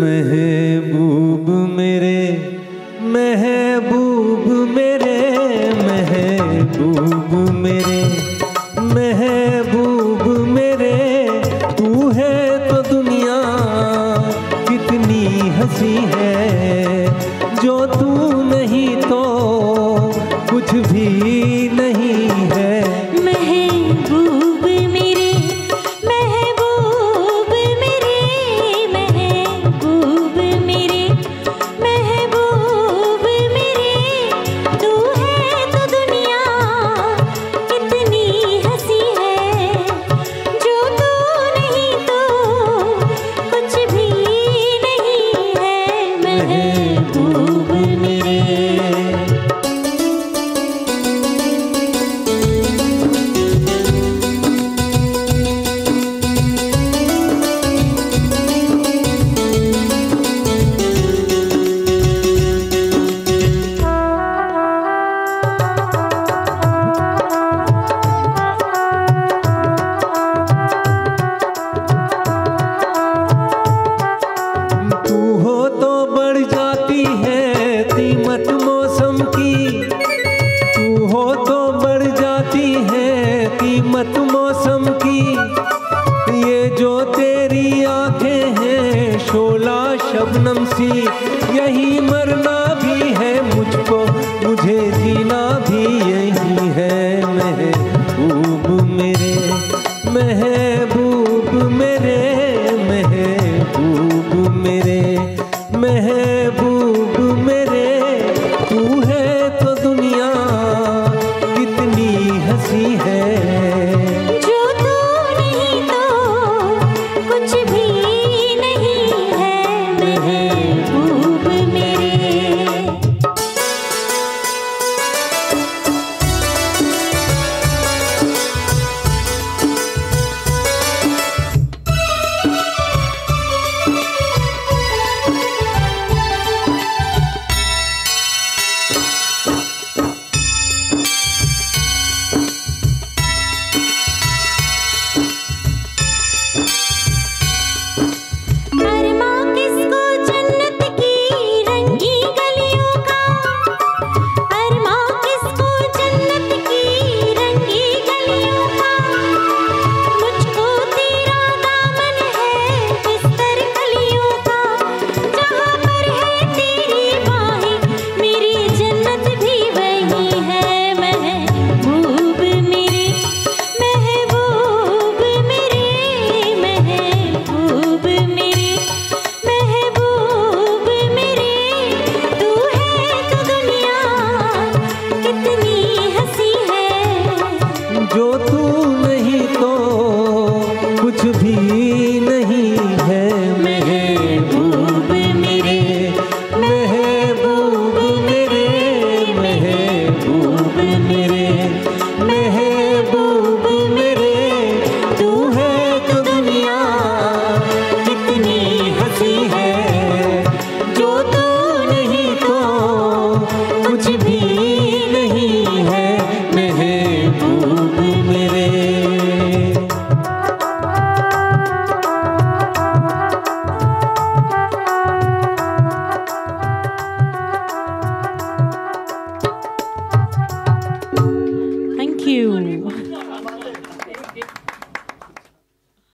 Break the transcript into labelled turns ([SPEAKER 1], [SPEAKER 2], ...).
[SPEAKER 1] महबूब मेरे महबूब मेरे महबूब मेरे महबूब मेरे, तू है तो दुनिया कितनी हँसी है। जो तू नहीं तो कुछ भी नहीं महबूब
[SPEAKER 2] कीमत मौसम की, तू हो तो बढ़ जाती है कीमत मौसम की। ये जो तेरी आँखें हैं, शोला शबनम सी, यही मरना भी है मुझको, मुझे